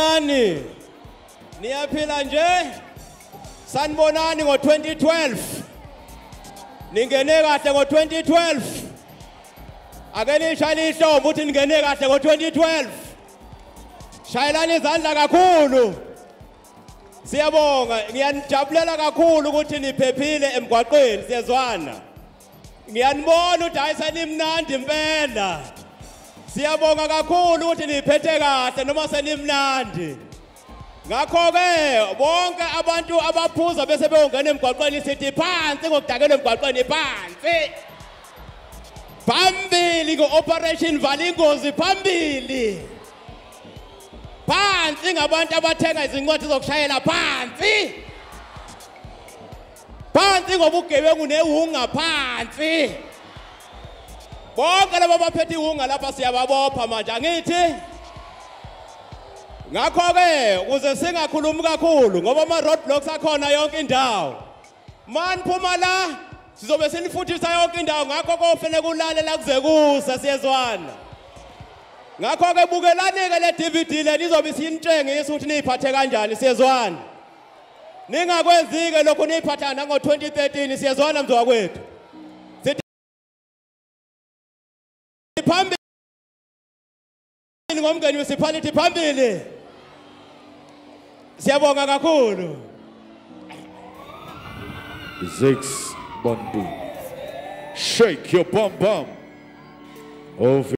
Nani? Niyaphila nje? Sanibonani ngo2012 ningene kahle ngo2012 ake nishayile ihlombe uthi ningene kahle ngo2012 shayelani izandla kakhulu. Siyabonga. Ngiyanijabulela kakhulu ukuthi niphephile emgwaqweni siyezwana. Ngiyanibona ukuthi hayi senimnandi impela. Siyabonga kakhulu ukuthi niphethe kahle noma senimnandi. Ngakho-ke bonke abantu abaphuza bese beyongena emgwaqweni sithi phansi ngokudakelwa emgwaqweni phansi. Phambili ngo-operation vala ingozi phambili. Phansi ngabantu abathenga izincwadi zokushayela phansi. Phansi ngoba ugebengu nehunga phansi. Bonke laba baphethe ihunga lapha siyababopha manje. Angithi ngakho-ke ukuze singakhulumi kakhulu ngoba ama-roadblocks akhona yonke indawo. Maniphuma la sizobe sinifuthisa yonke indawo. Ngakho kofanele kulalela kuze kuse siyezwana. Ngakho-ke bukelani-ke le DVD le nizobe sinitshengisa ukuthi niyiphathe kanjani siyezwana. Ningakwenzi-ke lokhu niyiphatha nango-2013 siyezwana mzwakwethu phambili ngomngeni wesiphaliti phambili siyabonga kakhulu Zix Bundy. Shake your bum bum. Over